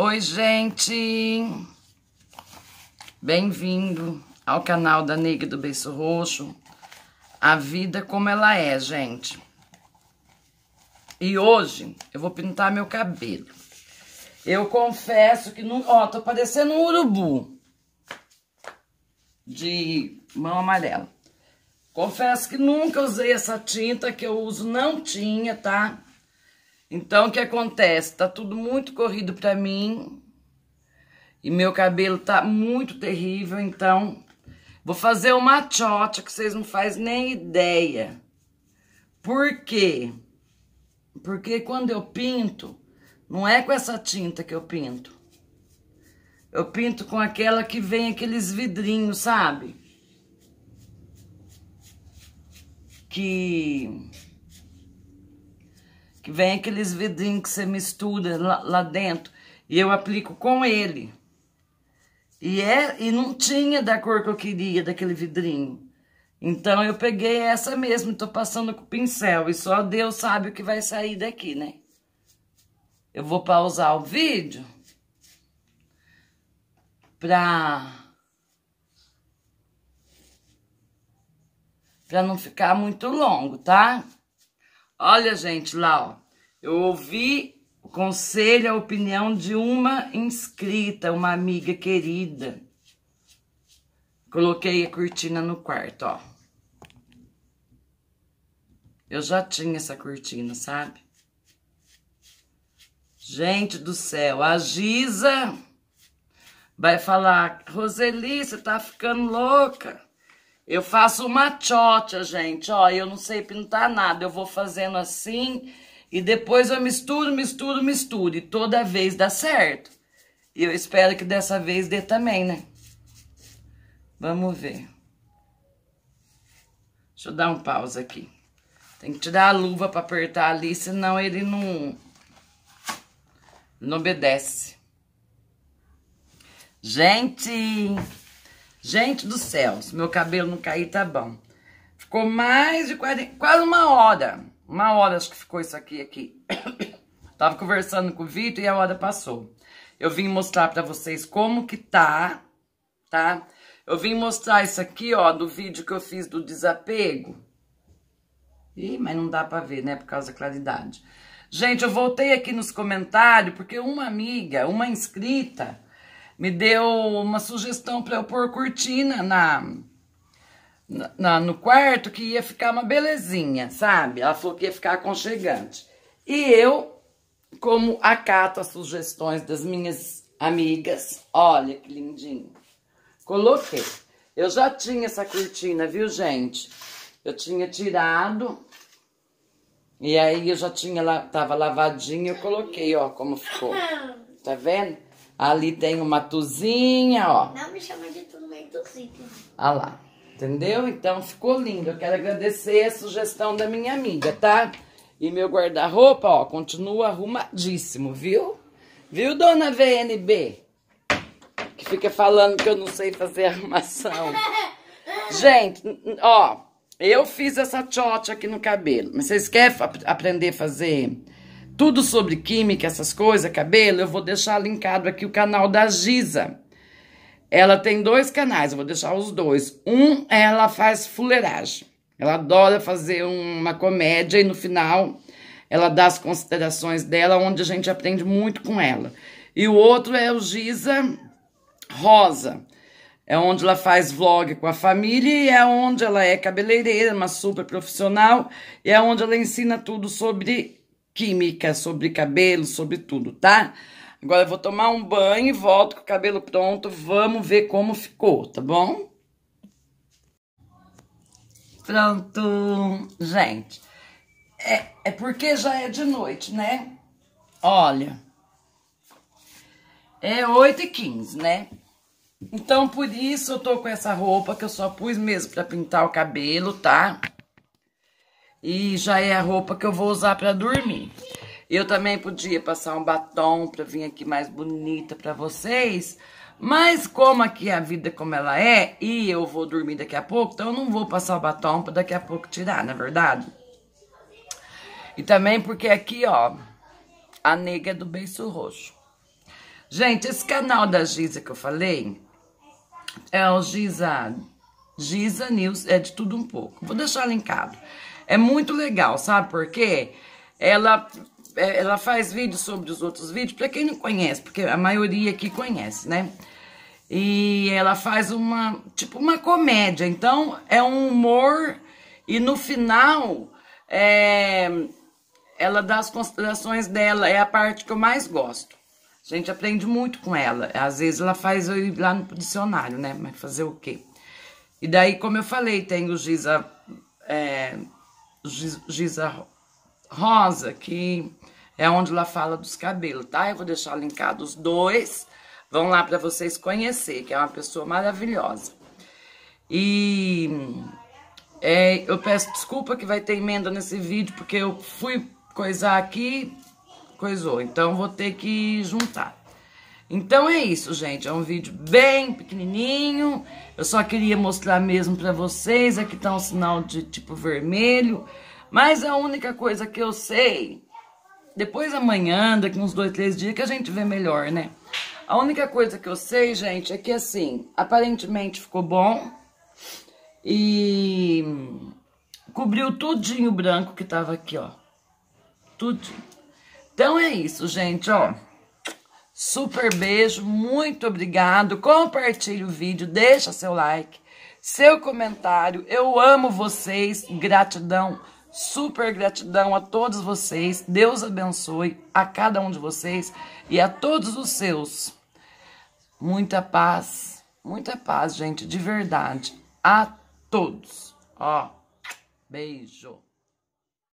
Oi, gente! Bem-vindo ao canal da Nega do Beiço Roxo. A vida como ela é, gente. E hoje eu vou pintar meu cabelo. Eu confesso que não... Ó, tô parecendo um urubu. De mão amarela. Confesso que nunca usei essa tinta que eu uso, não tinha, tá? Então, o que acontece? Tá tudo muito corrido pra mim. E meu cabelo tá muito terrível, então... Vou fazer uma tchotcha que vocês não fazem nem ideia. Por quê? Porque quando eu pinto, não é com essa tinta que eu pinto. Eu pinto com aquela que vem aqueles vidrinhos, sabe? Que que vem aqueles vidrinhos que você mistura lá, lá, dentro. E eu aplico com ele. E, é, e não tinha da cor que eu queria, daquele vidrinho. Então eu peguei essa mesmo, tô passando com o pincel. E só Deus sabe o que vai sair daqui, né? Eu vou pausar o vídeo pra... Pra não ficar muito longo, tá? Olha, gente, lá, ó. Eu ouvi o conselho, a opinião de uma inscrita, uma amiga querida. Coloquei a cortina no quarto, ó. Eu já tinha essa cortina, sabe? Gente do céu, a Giza vai falar, Roseli, você tá ficando louca. Eu faço uma tchotcha, gente, ó, eu não sei pintar nada, eu vou fazendo assim e depois eu misturo, misturo, misturo e toda vez dá certo. E eu espero que dessa vez dê também, né? Vamos ver. Deixa eu dar um pausa aqui. Tem que tirar a luva para apertar ali, senão ele não, não obedece. Gente... Gente do céu, se meu cabelo não cair, tá bom. Ficou mais de 40, quase uma hora. Uma hora acho que ficou isso aqui, aqui. Tava conversando com o Vitor e a hora passou. Eu vim mostrar pra vocês como que tá, tá? Eu vim mostrar isso aqui, ó, do vídeo que eu fiz do desapego. Ih, mas não dá pra ver, né, por causa da claridade. Gente, eu voltei aqui nos comentários porque uma amiga, uma inscrita me deu uma sugestão para eu pôr cortina na, na, no quarto que ia ficar uma belezinha, sabe? Ela falou que ia ficar aconchegante. E eu, como acato as sugestões das minhas amigas, olha que lindinho, coloquei. Eu já tinha essa cortina, viu, gente? Eu tinha tirado e aí eu já tinha, tava lavadinho, eu coloquei, ó, como ficou. Tá vendo? Ali tem uma tuzinha, ó. Não me chama de tudo meio tuzinho. Olha lá. Entendeu? Então ficou lindo. Eu quero agradecer a sugestão da minha amiga, tá? E meu guarda-roupa, ó, continua arrumadíssimo, viu? Viu, dona VNB? Que fica falando que eu não sei fazer arrumação. Gente, ó, eu fiz essa tchotcha aqui no cabelo. Mas vocês querem aprender a fazer tudo sobre química, essas coisas, cabelo, eu vou deixar linkado aqui o canal da Giza. Ela tem dois canais, eu vou deixar os dois. Um, ela faz fuleiragem. Ela adora fazer uma comédia e no final ela dá as considerações dela, onde a gente aprende muito com ela. E o outro é o Giza Rosa. É onde ela faz vlog com a família e é onde ela é cabeleireira, uma super profissional, e é onde ela ensina tudo sobre química, sobre cabelo, sobre tudo, tá? Agora eu vou tomar um banho e volto com o cabelo pronto. Vamos ver como ficou, tá bom? Pronto, gente. É, é porque já é de noite, né? Olha. É 8 e 15, né? Então, por isso eu tô com essa roupa que eu só pus mesmo pra pintar o cabelo, tá? E já é a roupa que eu vou usar para dormir. Eu também podia passar um batom para vir aqui mais bonita para vocês. Mas como aqui a vida como ela é, e eu vou dormir daqui a pouco, então eu não vou passar o batom para daqui a pouco tirar, na é verdade? E também porque aqui, ó, a nega é do beiço roxo. Gente, esse canal da Giza que eu falei é o Giza, Giza News, é de tudo um pouco. Vou deixar linkado. É muito legal, sabe por quê? Ela, é, ela faz vídeos sobre os outros vídeos, para quem não conhece, porque a maioria aqui conhece, né? E ela faz uma, tipo, uma comédia. Então, é um humor e no final, é, ela dá as considerações dela, é a parte que eu mais gosto. A gente aprende muito com ela. Às vezes ela faz eu ir lá no dicionário, né? Mas fazer o quê? E daí, como eu falei, tem o Giza, é, Giza Rosa, que é onde ela fala dos cabelos, tá? Eu vou deixar linkado os dois. Vão lá para vocês conhecer, que é uma pessoa maravilhosa. E é, eu peço desculpa que vai ter emenda nesse vídeo, porque eu fui coisar aqui coisou. Então, vou ter que juntar. Então, é isso, gente. É um vídeo bem pequenininho. Eu só queria mostrar mesmo pra vocês. Aqui tá um sinal de tipo vermelho. Mas a única coisa que eu sei... Depois amanhã, daqui uns dois, três dias, que a gente vê melhor, né? A única coisa que eu sei, gente, é que assim, aparentemente ficou bom. E cobriu tudinho branco que tava aqui, ó. Tudinho. Então é isso, gente, ó. Super beijo, muito obrigado. Compartilhe o vídeo, deixa seu like, seu comentário. Eu amo vocês, gratidão, super gratidão a todos vocês. Deus abençoe a cada um de vocês e a todos os seus. Muita paz, muita paz, gente, de verdade. A todos. Ó, beijo.